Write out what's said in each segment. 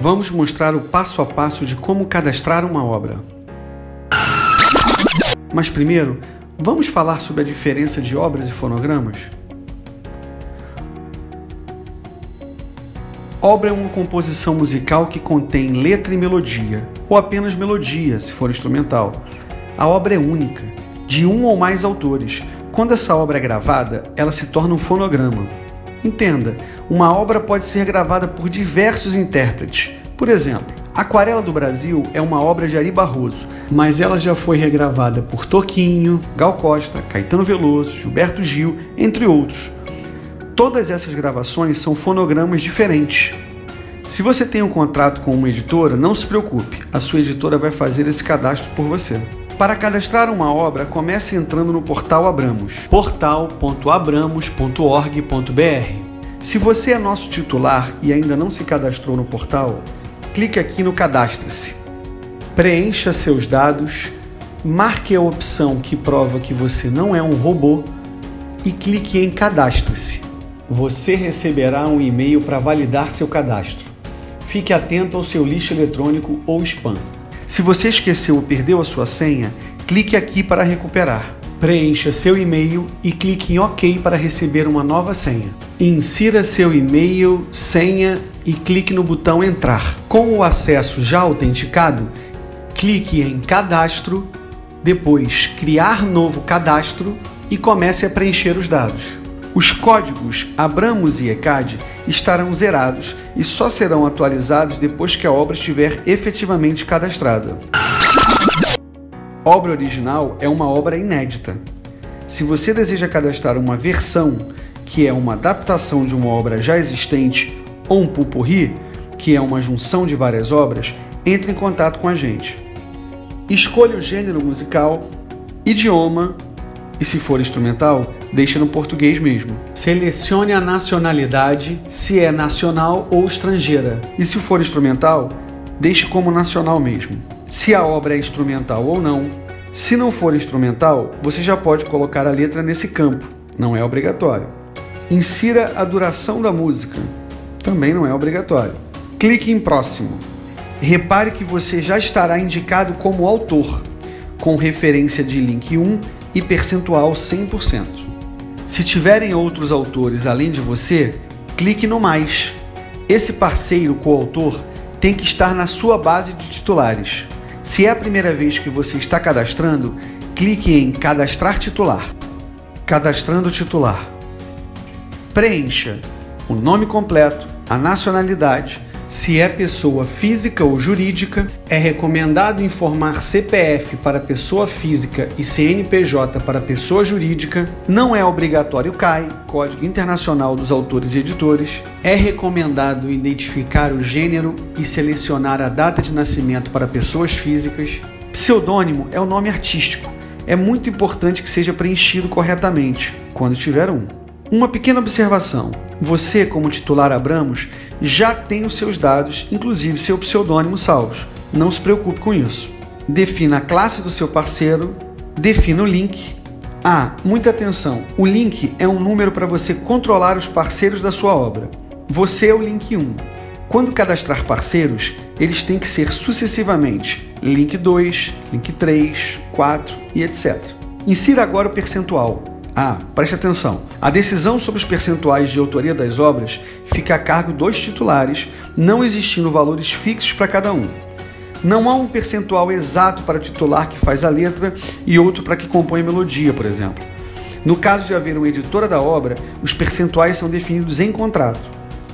Vamos mostrar o passo a passo de como cadastrar uma obra. Mas primeiro, vamos falar sobre a diferença de obras e fonogramas? Obra é uma composição musical que contém letra e melodia, ou apenas melodia, se for instrumental. A obra é única, de um ou mais autores. Quando essa obra é gravada, ela se torna um fonograma. Entenda, uma obra pode ser gravada por diversos intérpretes. Por exemplo, Aquarela do Brasil é uma obra de Ari Barroso, mas ela já foi regravada por Toquinho, Gal Costa, Caetano Veloso, Gilberto Gil, entre outros. Todas essas gravações são fonogramas diferentes. Se você tem um contrato com uma editora, não se preocupe, a sua editora vai fazer esse cadastro por você. Para cadastrar uma obra, comece entrando no portal Abramos, portal.abramos.org.br. Se você é nosso titular e ainda não se cadastrou no portal, clique aqui no Cadastre-se. Preencha seus dados, marque a opção que prova que você não é um robô e clique em Cadastre-se você receberá um e-mail para validar seu cadastro. Fique atento ao seu lixo eletrônico ou spam. Se você esqueceu ou perdeu a sua senha, clique aqui para recuperar. Preencha seu e-mail e clique em OK para receber uma nova senha. Insira seu e-mail, senha e clique no botão Entrar. Com o acesso já autenticado, clique em Cadastro, depois Criar novo cadastro e comece a preencher os dados. Os códigos Abramos e ECAD estarão zerados e só serão atualizados depois que a obra estiver efetivamente cadastrada. Obra original é uma obra inédita. Se você deseja cadastrar uma versão, que é uma adaptação de uma obra já existente, ou um pupurri, que é uma junção de várias obras, entre em contato com a gente. Escolha o gênero musical, idioma e, se for instrumental, deixa no português mesmo. Selecione a nacionalidade, se é nacional ou estrangeira. E se for instrumental, deixe como nacional mesmo. Se a obra é instrumental ou não. Se não for instrumental, você já pode colocar a letra nesse campo, não é obrigatório. Insira a duração da música, também não é obrigatório. Clique em próximo. Repare que você já estará indicado como autor, com referência de link 1 e percentual 100%. Se tiverem outros autores além de você, clique no mais. Esse parceiro coautor tem que estar na sua base de titulares. Se é a primeira vez que você está cadastrando, clique em Cadastrar titular. Cadastrando titular. Preencha o nome completo, a nacionalidade, se é pessoa física ou jurídica, é recomendado informar CPF para pessoa física e CNPJ para pessoa jurídica. Não é obrigatório CAI, Código Internacional dos Autores e Editores. É recomendado identificar o gênero e selecionar a data de nascimento para pessoas físicas. Pseudônimo é o nome artístico. É muito importante que seja preenchido corretamente, quando tiver um. Uma pequena observação: você, como titular Abramos, já tem os seus dados, inclusive seu pseudônimo salvos. Não se preocupe com isso. Defina a classe do seu parceiro, defina o link. Ah, muita atenção! O link é um número para você controlar os parceiros da sua obra. Você é o link 1. Quando cadastrar parceiros, eles têm que ser sucessivamente link 2, link 3, 4 e etc. Insira agora o percentual. Ah, preste atenção. A decisão sobre os percentuais de autoria das obras fica a cargo dos titulares, não existindo valores fixos para cada um. Não há um percentual exato para o titular que faz a letra e outro para que compõe a melodia, por exemplo. No caso de haver uma editora da obra, os percentuais são definidos em contrato.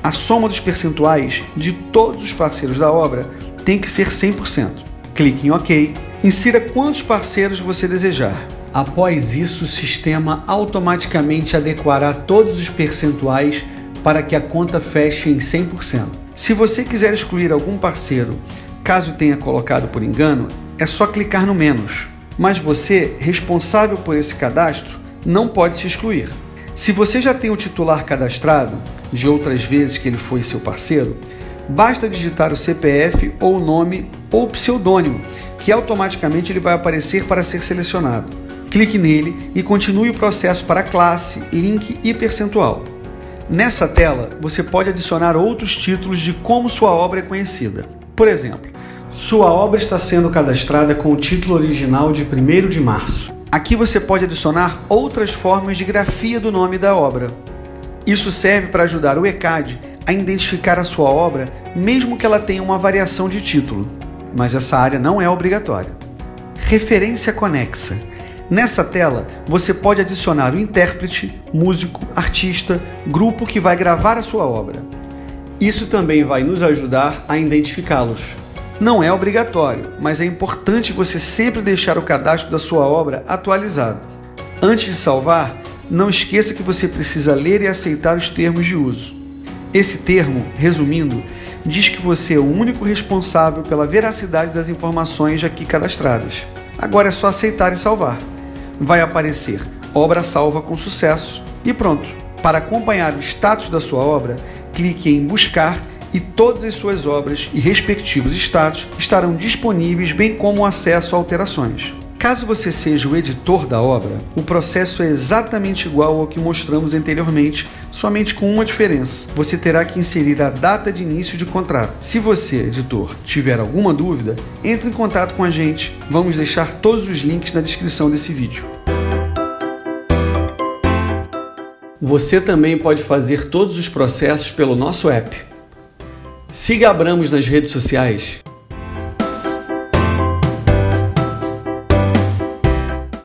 A soma dos percentuais de todos os parceiros da obra tem que ser 100%. Clique em OK, insira quantos parceiros você desejar. Após isso, o sistema automaticamente adequará todos os percentuais para que a conta feche em 100%. Se você quiser excluir algum parceiro, caso tenha colocado por engano, é só clicar no menos. Mas você, responsável por esse cadastro, não pode se excluir. Se você já tem o titular cadastrado, de outras vezes que ele foi seu parceiro, basta digitar o CPF ou o nome ou pseudônimo, que automaticamente ele vai aparecer para ser selecionado clique nele e continue o processo para classe, link e percentual. Nessa tela, você pode adicionar outros títulos de como sua obra é conhecida. Por exemplo, sua obra está sendo cadastrada com o título original de 1 de março. Aqui você pode adicionar outras formas de grafia do nome da obra. Isso serve para ajudar o ECAD a identificar a sua obra, mesmo que ela tenha uma variação de título, mas essa área não é obrigatória. Referência conexa. Nessa tela, você pode adicionar o intérprete, músico, artista, grupo que vai gravar a sua obra. Isso também vai nos ajudar a identificá-los. Não é obrigatório, mas é importante você sempre deixar o cadastro da sua obra atualizado. Antes de salvar, não esqueça que você precisa ler e aceitar os termos de uso. Esse termo, resumindo, diz que você é o único responsável pela veracidade das informações aqui cadastradas. Agora é só aceitar e salvar. Vai aparecer obra salva com sucesso e pronto. Para acompanhar o status da sua obra, clique em buscar e todas as suas obras e respectivos status estarão disponíveis, bem como acesso a alterações. Caso você seja o editor da obra, o processo é exatamente igual ao que mostramos anteriormente, somente com uma diferença. Você terá que inserir a data de início de contrato. Se você, editor, tiver alguma dúvida, entre em contato com a gente. Vamos deixar todos os links na descrição desse vídeo. Você também pode fazer todos os processos pelo nosso app. Siga Abramos nas redes sociais